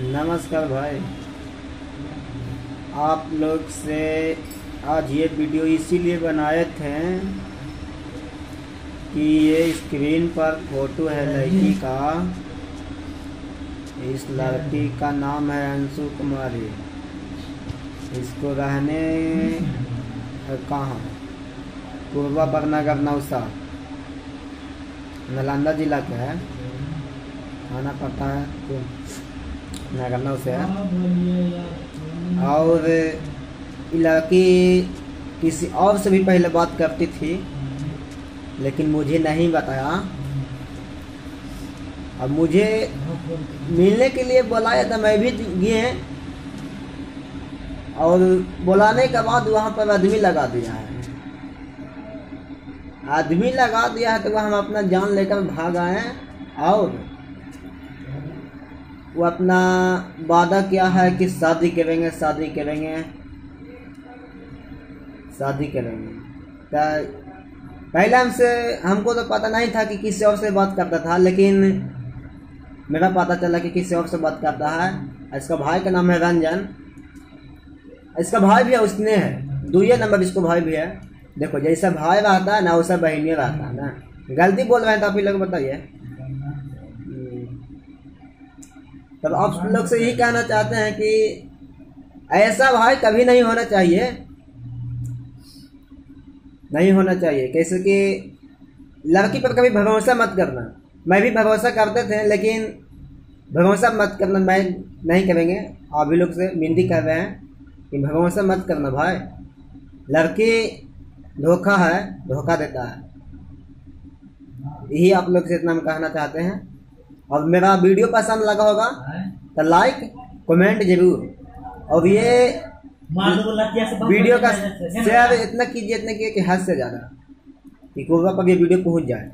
नमस्कार भाई। आप लोग से आज ये वीडियो इसीलिए बनाए थे कि ये स्क्रीन पर फ़ोटो है लड़की का। इस लड़की का नाम है अंशु कुमारी। इसको रहने कहाँ? पूर्वा बरनगर नौसा। नालंदा जिला का है। खाना पड़ता है नगर से है। और ये लड़की किसी और से भी पहले बात करती थी, लेकिन मुझे नहीं बताया। अब मुझे मिलने के लिए बुलाया था, मैं भी गए और बुलाने के बाद वहाँ पर आदमी लगा दिया है। आदमी लगा दिया है तो वह हम अपना जान लेकर भाग आए और वो अपना वादा क्या है कि शादी करेंगे शादी करेंगे शादी करेंगे। तो पहले हमसे, हमको तो पता नहीं था कि किसी और से बात करता था, लेकिन मेरा पता चला कि किसी और से बात करता है। इसका भाई का नाम है रंजन। इसका भाई भी है, उसने है। दुए नंबर इसको भाई भी है। देखो, जैसा भाई रहता है ना, वैसा बहनी रहता है ना। गलती बोल रहे हैं तो आप ही लोग बताइए। तब आप लोग से यही कहना चाहते हैं कि ऐसा भाई कभी नहीं होना चाहिए। नहीं होना चाहिए। कैसे कि लड़की पर कभी भरोसा मत करना। मैं भी भरोसा करते थे, लेकिन भरोसा मत करना मैं नहीं करेंगे। आप भी लोग से विनती कर रहे हैं कि भरोसा मत करना भाई। लड़की धोखा है, धोखा देता है। यही आप लोग से इतना हम कहना चाहते हैं। और मेरा वीडियो पसंद लगा होगा तो लाइक कमेंट ज़रूर। और ये वीडियो का शेयर इतना कीजिए इतना कीजिए कि हद से ज़्यादा। कि कोबा पर ये वीडियो पहुँच जाए।